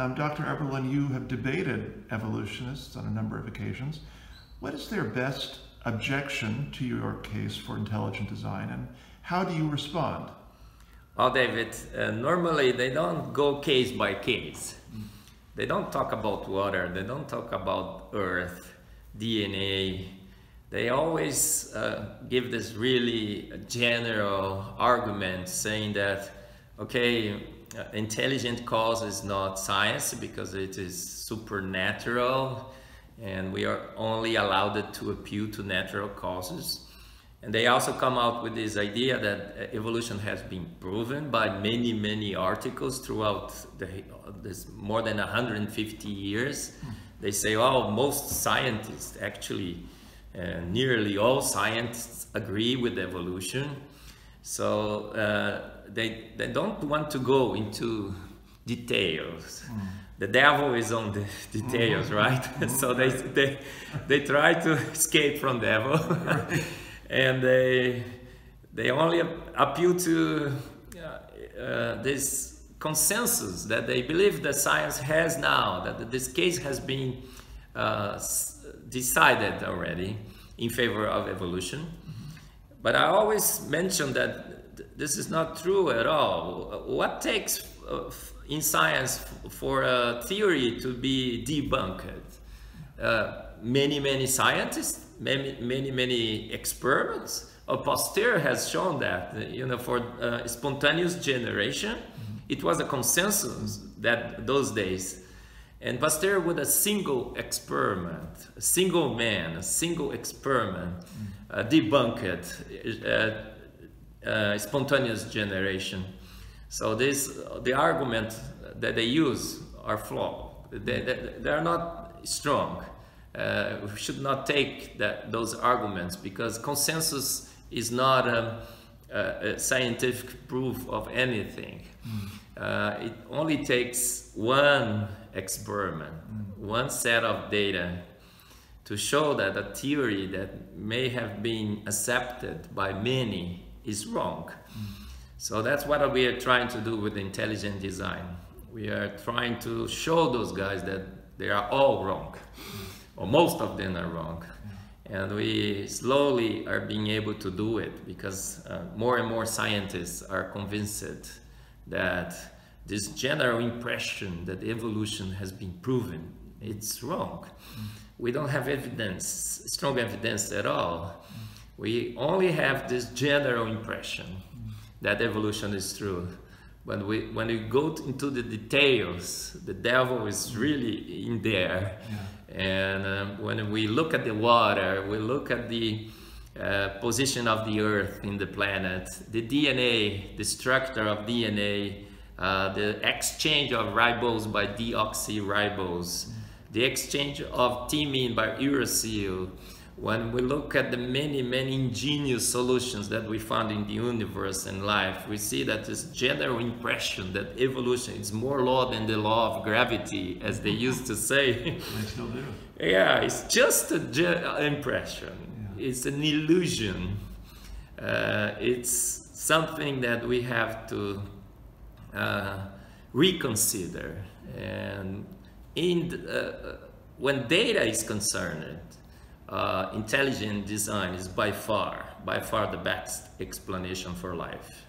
Um, Dr. Eberlin, you have debated evolutionists on a number of occasions. What is their best objection to your case for intelligent design and how do you respond? Well, David, uh, normally they don't go case by case. They don't talk about water, they don't talk about earth, DNA. They always uh, give this really general argument saying that, okay, intelligent cause is not science because it is supernatural and we are only allowed to appeal to natural causes. And they also come out with this idea that evolution has been proven by many, many articles throughout the, this more than 150 years. They say, oh, most scientists, actually, uh, nearly all scientists agree with evolution. So uh, they, they don't want to go into details. Mm. The devil is on the details, mm right? Mm so they, they, they try to escape from devil. and they they only appeal to uh, uh, this consensus that they believe that science has now, that this case has been uh, decided already in favor of evolution. But I always mention that this is not true at all. What takes uh, in science for a theory to be debunked? Uh, many, many scientists many, many, many experiments. Uh, Pasteur has shown that, you know, for uh, spontaneous generation, mm -hmm. it was a consensus that those days. And Pasteur with a single experiment, a single man, a single experiment, mm -hmm. Uh, debunked uh, spontaneous generation. So this, the argument that they use are flawed. They, they, they are not strong uh, we should not take that, those arguments because consensus is not a, a, a scientific proof of anything. Mm. Uh, it only takes one experiment, mm. one set of data to show that a theory that may have been accepted by many is wrong. So that's what we are trying to do with intelligent design. We are trying to show those guys that they are all wrong. Or most of them are wrong. And we slowly are being able to do it because uh, more and more scientists are convinced that this general impression that evolution has been proven, it's wrong. We don't have evidence, strong evidence at all. We only have this general impression that evolution is true. When we, when we go into the details, the devil is really in there. Yeah and um, when we look at the water, we look at the uh, position of the earth in the planet, the DNA, the structure of DNA, uh, the exchange of ribose by deoxyribose, the exchange of thymine by uracil, when we look at the many, many ingenious solutions that we found in the universe and life, we see that this general impression that evolution is more law than the law of gravity, as they used to say. They still do. yeah, it's just an impression. Yeah. It's an illusion. Uh, it's something that we have to uh, reconsider. And in the, uh, when data is concerned, uh, intelligent design is by far, by far the best explanation for life.